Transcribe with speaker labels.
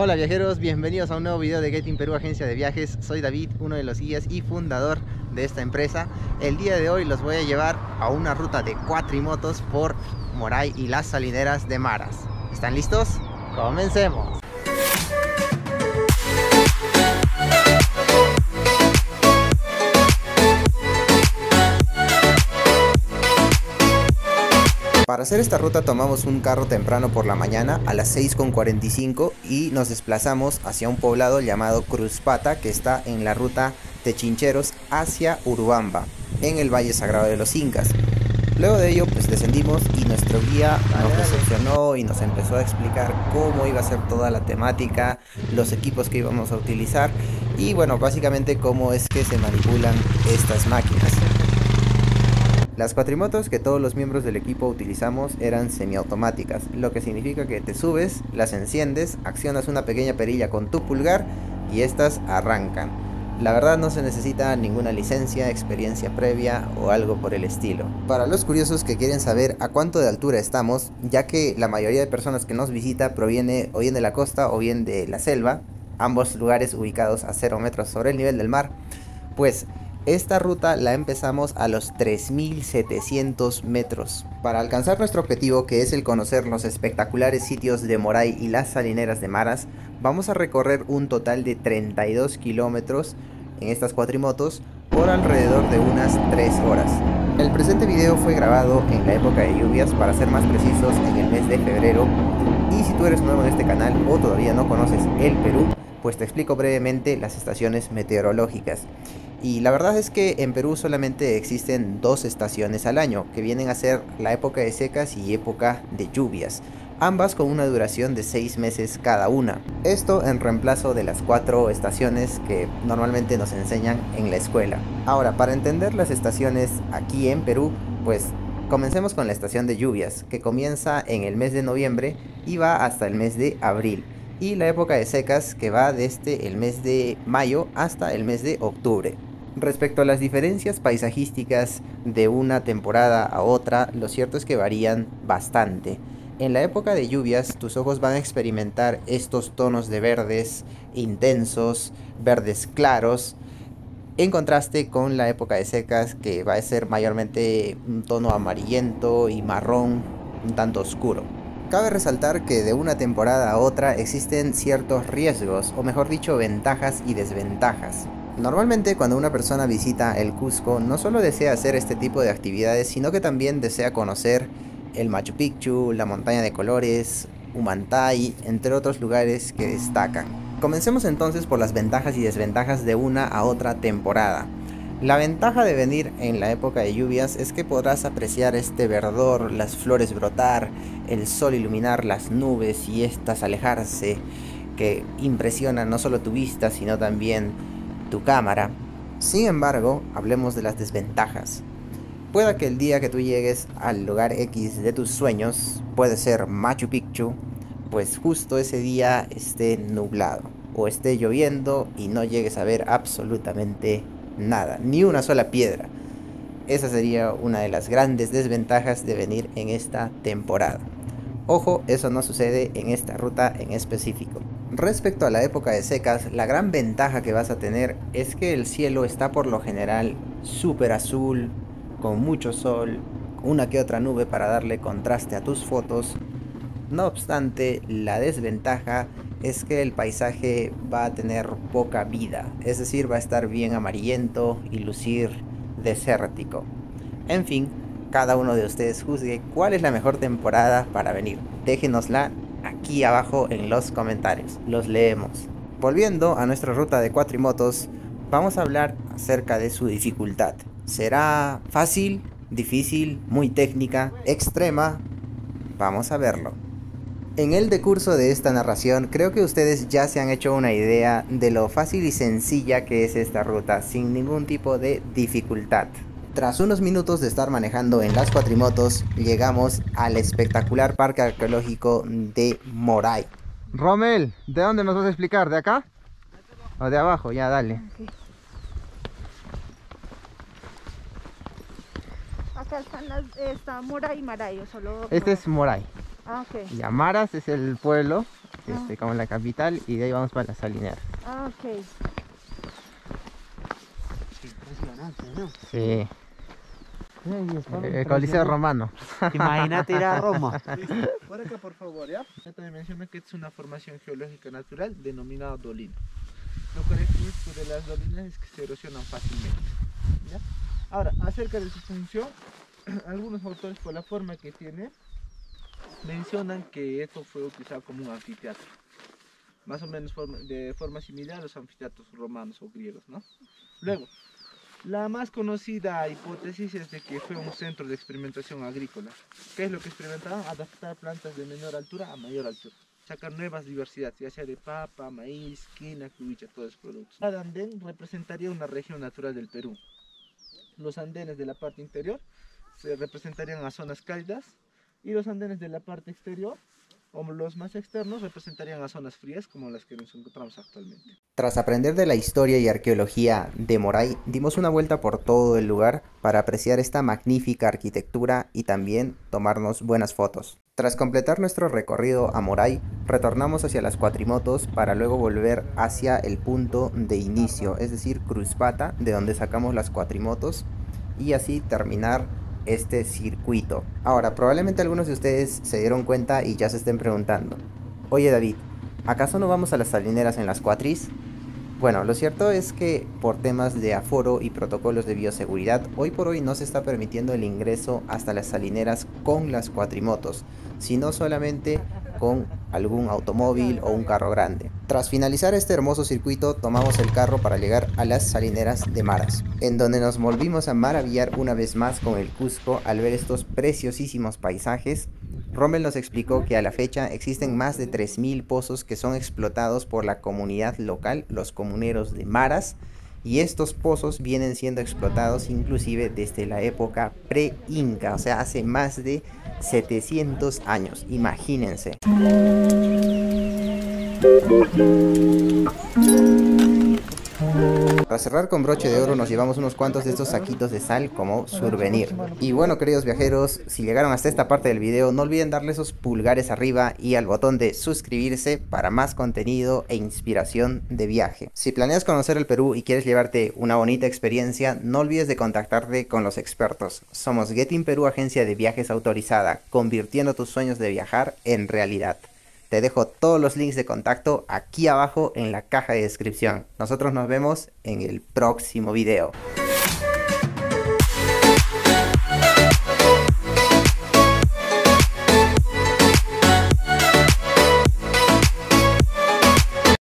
Speaker 1: Hola viajeros, bienvenidos a un nuevo video de Getting Perú Agencia de Viajes. Soy David, uno de los guías y fundador de esta empresa. El día de hoy los voy a llevar a una ruta de cuatrimotos por Moray y las salineras de Maras. ¿Están listos? ¡Comencemos! Para hacer esta ruta tomamos un carro temprano por la mañana a las 6.45 y nos desplazamos hacia un poblado llamado Cruzpata que está en la ruta de Chincheros hacia Urubamba, en el Valle Sagrado de los Incas. Luego de ello pues descendimos y nuestro guía nos recepcionó y nos empezó a explicar cómo iba a ser toda la temática, los equipos que íbamos a utilizar y bueno básicamente cómo es que se manipulan estas máquinas. Las cuatrimotos que todos los miembros del equipo utilizamos eran semiautomáticas, lo que significa que te subes, las enciendes, accionas una pequeña perilla con tu pulgar y estas arrancan. La verdad no se necesita ninguna licencia, experiencia previa o algo por el estilo. Para los curiosos que quieren saber a cuánto de altura estamos, ya que la mayoría de personas que nos visita proviene o bien de la costa o bien de la selva, ambos lugares ubicados a 0 metros sobre el nivel del mar, pues esta ruta la empezamos a los 3700 metros. Para alcanzar nuestro objetivo, que es el conocer los espectaculares sitios de Moray y las salineras de Maras, vamos a recorrer un total de 32 kilómetros en estas cuatrimotos por alrededor de unas 3 horas. El presente video fue grabado en la época de lluvias, para ser más precisos en el mes de febrero. Y si tú eres nuevo en este canal o todavía no conoces el Perú, pues te explico brevemente las estaciones meteorológicas. Y la verdad es que en Perú solamente existen dos estaciones al año, que vienen a ser la época de secas y época de lluvias, ambas con una duración de seis meses cada una. Esto en reemplazo de las cuatro estaciones que normalmente nos enseñan en la escuela. Ahora, para entender las estaciones aquí en Perú, pues comencemos con la estación de lluvias, que comienza en el mes de noviembre y va hasta el mes de abril y la época de secas que va desde el mes de mayo hasta el mes de octubre. Respecto a las diferencias paisajísticas de una temporada a otra, lo cierto es que varían bastante. En la época de lluvias, tus ojos van a experimentar estos tonos de verdes intensos, verdes claros, en contraste con la época de secas que va a ser mayormente un tono amarillento y marrón, un tanto oscuro. Cabe resaltar que de una temporada a otra existen ciertos riesgos, o mejor dicho, ventajas y desventajas. Normalmente cuando una persona visita el Cusco no solo desea hacer este tipo de actividades, sino que también desea conocer el Machu Picchu, la montaña de colores, Humantay, entre otros lugares que destacan. Comencemos entonces por las ventajas y desventajas de una a otra temporada. La ventaja de venir en la época de lluvias es que podrás apreciar este verdor, las flores brotar, el sol iluminar las nubes y estas alejarse, que impresionan no solo tu vista, sino también tu cámara. Sin embargo, hablemos de las desventajas. Pueda que el día que tú llegues al lugar X de tus sueños, puede ser Machu Picchu, pues justo ese día esté nublado o esté lloviendo y no llegues a ver absolutamente nada, ni una sola piedra. Esa sería una de las grandes desventajas de venir en esta temporada. Ojo, eso no sucede en esta ruta en específico. Respecto a la época de secas, la gran ventaja que vas a tener es que el cielo está por lo general súper azul, con mucho sol, una que otra nube para darle contraste a tus fotos. No obstante, la desventaja es que el paisaje va a tener poca vida, es decir, va a estar bien amarillento y lucir desértico. En fin, cada uno de ustedes juzgue cuál es la mejor temporada para venir. Déjenosla aquí abajo en los comentarios. Los leemos. Volviendo a nuestra ruta de cuatrimotos, vamos a hablar acerca de su dificultad. ¿Será fácil, difícil, muy técnica, extrema? Vamos a verlo. En el decurso de esta narración creo que ustedes ya se han hecho una idea de lo fácil y sencilla que es esta ruta sin ningún tipo de dificultad. Tras unos minutos de estar manejando en las cuatrimotos, llegamos al espectacular parque arqueológico de Moray. Romel, ¿de dónde nos vas a explicar? ¿De acá? ¿O de abajo? Ya, dale.
Speaker 2: Acá están las, está Moray y Maray, solo...
Speaker 1: Este es Moray.
Speaker 2: Ah, ok.
Speaker 1: Y Amaras es el pueblo este, como la capital, y de ahí vamos para la salinera.
Speaker 2: Ah, ok.
Speaker 3: Impresionante, ¿no?
Speaker 1: Sí, el Coliseo. Romano.
Speaker 3: Imagínate ir a Roma.
Speaker 4: Por acá, por favor, ¿ya? Ya te menciona que es una formación geológica natural denominada dolina. Lo característico de las dolinas es que se erosionan fácilmente. ¿ya? Ahora, acerca de su función, algunos autores por la forma que tiene mencionan que esto fue utilizado como un anfiteatro. Más o menos de forma similar a los anfiteatros romanos o griegos, ¿no? Luego, la más conocida hipótesis es de que fue un centro de experimentación agrícola. ¿Qué es lo que experimentaban? Adaptar plantas de menor altura a mayor altura. Sacar nuevas diversidades, ya sea de papa, maíz, quina, cuicha, todos esos productos. Cada andén representaría una región natural del Perú. Los andenes de la parte interior se representarían a zonas cálidas y los andenes de la parte exterior, o los más externos, representarían a zonas frías como las que nos encontramos actualmente.
Speaker 1: Tras aprender de la historia y arqueología de Moray, dimos una vuelta por todo el lugar para apreciar esta magnífica arquitectura y también tomarnos buenas fotos. Tras completar nuestro recorrido a Moray, retornamos hacia las cuatrimotos para luego volver hacia el punto de inicio, es decir, Cruzpata, de donde sacamos las cuatrimotos, y así terminar este circuito. Ahora, probablemente algunos de ustedes se dieron cuenta y ya se estén preguntando, oye David, ¿acaso no vamos a las salineras en las cuatris? Bueno, lo cierto es que por temas de aforo y protocolos de bioseguridad, hoy por hoy no se está permitiendo el ingreso hasta las salineras con las cuatrimotos, sino solamente con algún automóvil o un carro grande. Tras finalizar este hermoso circuito, tomamos el carro para llegar a las salineras de Maras, en donde nos volvimos a maravillar una vez más con el Cusco al ver estos preciosísimos paisajes Rommel nos explicó que a la fecha existen más de 3.000 pozos que son explotados por la comunidad local, los comuneros de Maras, y estos pozos vienen siendo explotados inclusive desde la época pre-inca, o sea, hace más de 700 años, imagínense. Para cerrar con broche de oro nos llevamos unos cuantos de estos saquitos de sal como souvenir. Y bueno queridos viajeros, si llegaron hasta esta parte del video no olviden darle esos pulgares arriba y al botón de suscribirse para más contenido e inspiración de viaje. Si planeas conocer el Perú y quieres llevarte una bonita experiencia, no olvides de contactarte con los expertos. Somos Getting Perú, agencia de viajes autorizada, convirtiendo tus sueños de viajar en realidad. Te dejo todos los links de contacto aquí abajo en la caja de descripción. Nosotros nos vemos en el próximo video.